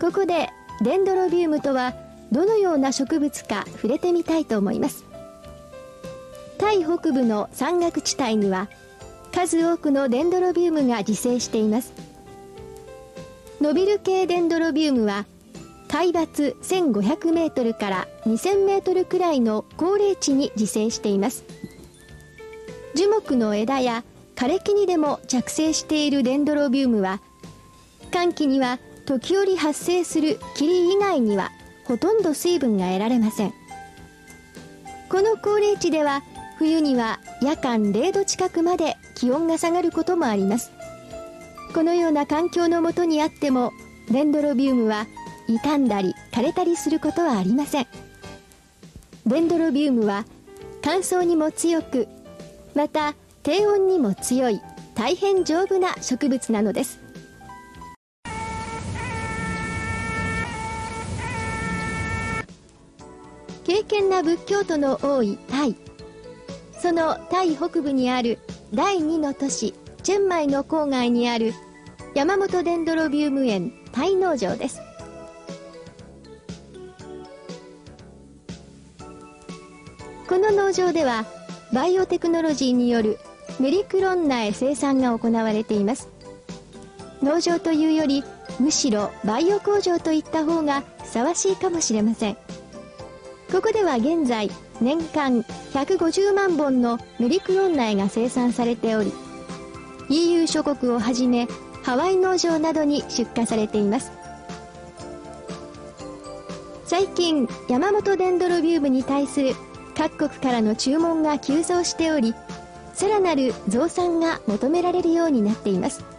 ここでデンドロビウムとはどのような植物か触れてみたいと思います。タイ北部の山岳地帯には数多くのデンドロビウムが自生しています。伸びる系デンドロビウムは海抜1500メートルから2000メートルくらいの高齢地に自生しています。樹木の枝や枯れ木にでも着生しているデンドロビウムは寒気には時折発生する霧以外にはほとんど水分が得られません。この高齢地では冬には夜間0度近くまで気温が下がることもあります。このような環境のもとにあってもデンドロビウムは傷んだり枯れたりすることはありません。デンドロビウムは乾燥にも強くまた低温にも強い大変丈夫な植物なのです。敬虔な仏教徒の多いタイ。そのタイ北部にある第2の都市チェンマイの郊外にある山本デンドロビウム園タイ農場です。この農場ではバイオテクノロジーによるメリクロン苗生産が行われています。農場というよりむしろバイオ工場といった方がふさわしいかもしれません。ここでは現在年間150万本のメリクロン苗が生産されており EU 諸国をはじめハワイ農場などに出荷されています。最近山本デンドロビウムに対する各国からの注文が急増しておりさらなる増産が求められるようになっています。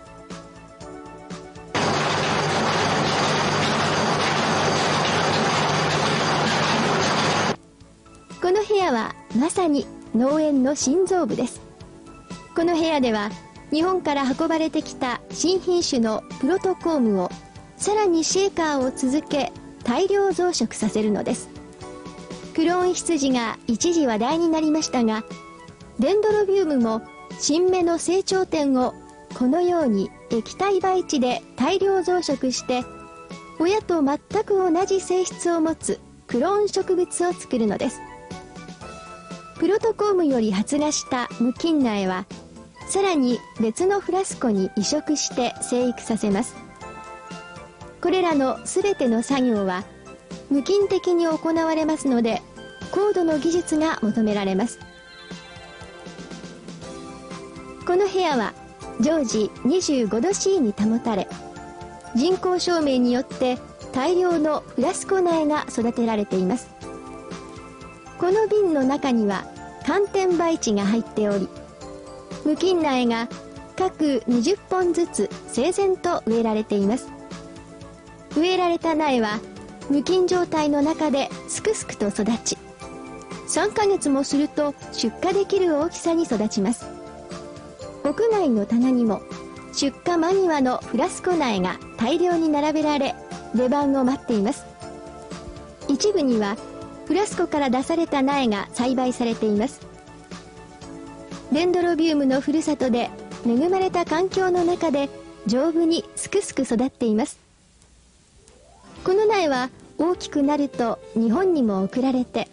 はまさに農園の心臓部です。この部屋では日本から運ばれてきた新品種のプロトコームをさらにシェーカーを続け大量増殖させるのです。クローン羊が一時話題になりましたがデンドロビウムも新芽の成長点をこのように液体培地で大量増殖して親と全く同じ性質を持つクローン植物を作るのです。プロトコームより発芽した無菌苗はさらに別のフラスコに移植して生育させます。これらの全ての作業は無菌的に行われますので高度の技術が求められます。この部屋は常時25度 C に保たれ人工照明によって大量のフラスコ苗が育てられています。この瓶の中には寒天培地が入っており無菌苗が各20本ずつ整然と植えられています。植えられた苗は無菌状態の中ですくすくと育ち3ヶ月もすると出荷できる大きさに育ちます。屋外の棚にも出荷間際のフラスコ苗が大量に並べられ出番を待っています。一部にはフラスコから出された苗が栽培されています。デンドロビウムのふるさとで恵まれた環境の中で丈夫にすくすく育っています。この苗は大きくなると日本にも送られて。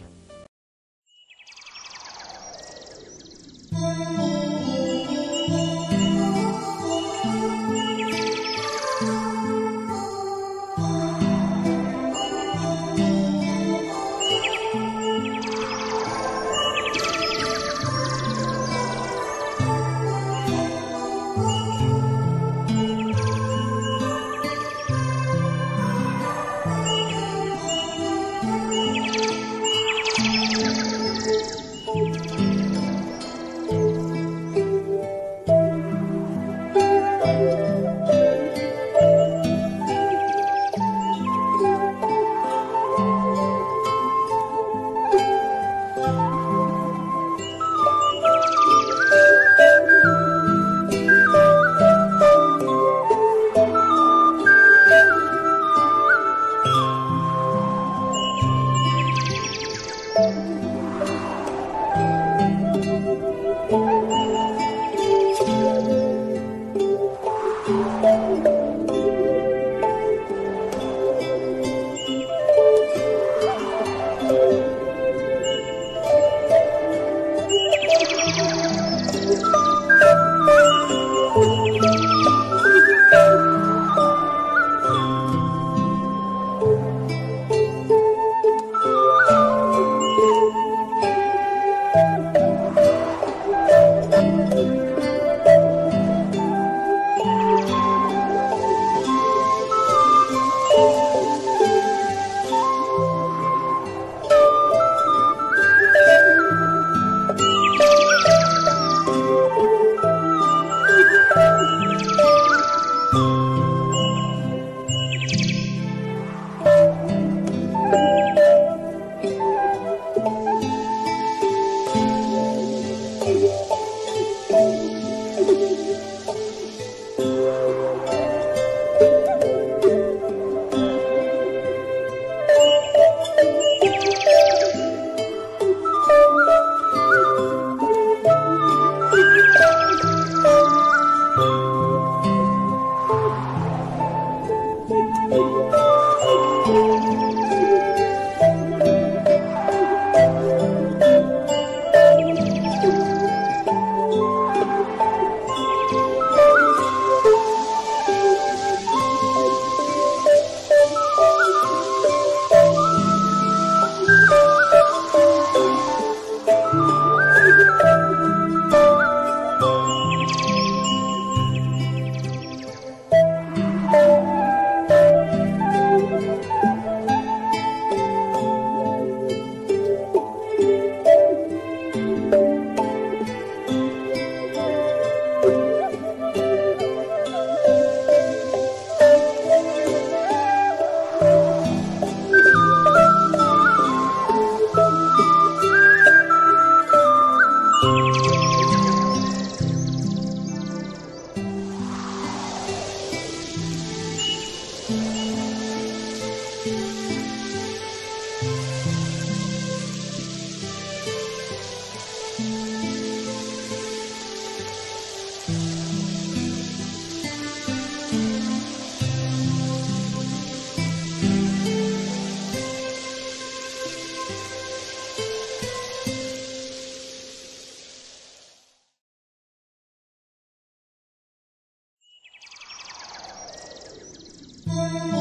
常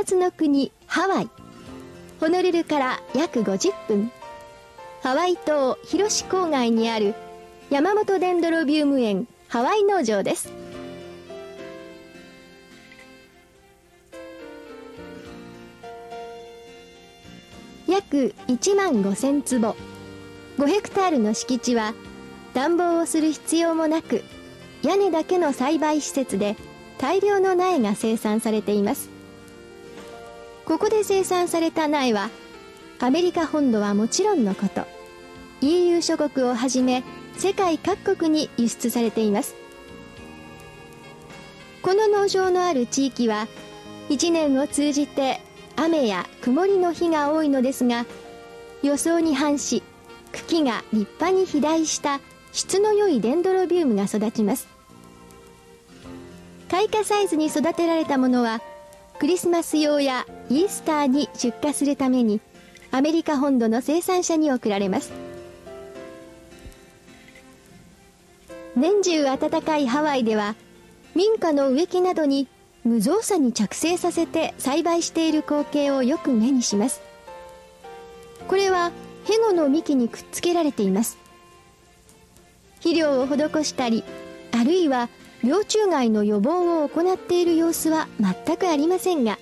夏の国ハワイ。ホノルルから約50分。ハワイ島広志郊外にある山本デンドロビウム園ハワイ農場です。約1万5000坪。5ヘクタールの敷地は暖房をする必要もなく屋根だけの栽培施設で大量の苗が生産されています。ここで生産された苗はアメリカ本土はもちろんのこと。EU 諸国をはじめ世界各国に輸出されています。この農場のある地域は1年を通じて雨や曇りの日が多いのですが予想に反し茎が立派に肥大した質の良いデンドロビウムが育ちます。開花サイズに育てられたものはクリスマス用やイースターに出荷するためにアメリカ本土の生産者に送られます。年中暖かいハワイでは民家の植木などに無造作に着生させて栽培している光景をよく目にします。これはヘゴの幹にくっつけられています。肥料を施したりあるいは病虫害の予防を行っている様子は全くありませんが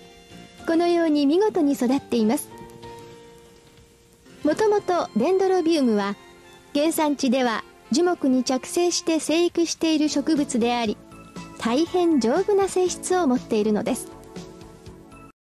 このように見事に育っています。もともとデンドロビウムは原産地では樹木に着生して生育している植物であり大変丈夫な性質を持っているのです。